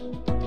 Bye.